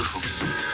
Rufus.